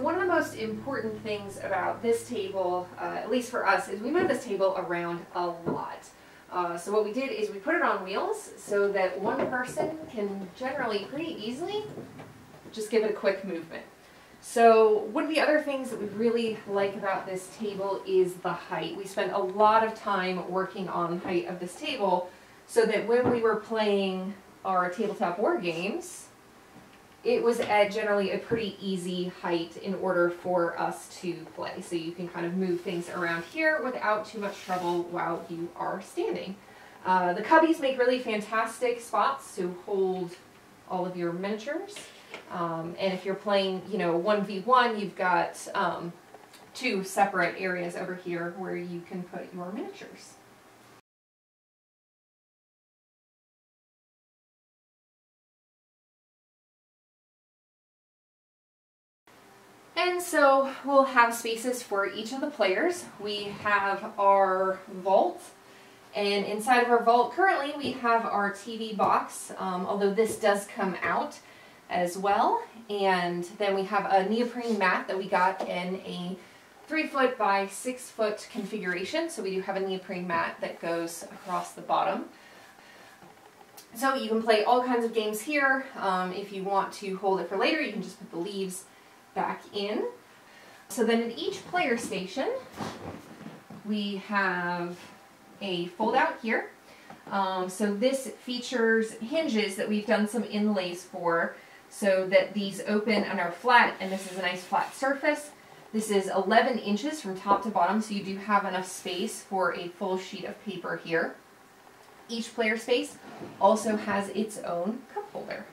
one of the most important things about this table, uh, at least for us, is we move this table around a lot. Uh, so what we did is we put it on wheels so that one person can generally pretty easily just give it a quick movement. So one of the other things that we really like about this table is the height. We spent a lot of time working on height of this table so that when we were playing our tabletop war games, it was at generally a pretty easy height in order for us to play. So you can kind of move things around here without too much trouble while you are standing. Uh, the cubbies make really fantastic spots to hold all of your miniatures. Um, and if you're playing, you know, 1v1, you've got um, two separate areas over here where you can put your miniatures. And so we'll have spaces for each of the players. We have our vault, and inside of our vault currently we have our TV box, um, although this does come out as well. And then we have a neoprene mat that we got in a three foot by six foot configuration. So we do have a neoprene mat that goes across the bottom. So you can play all kinds of games here. Um, if you want to hold it for later, you can just put the leaves back in. So then at each player station, we have a fold out here. Um, so this features hinges that we've done some inlays for so that these open and are flat and this is a nice flat surface. This is 11 inches from top to bottom so you do have enough space for a full sheet of paper here. Each player space also has its own cup holder.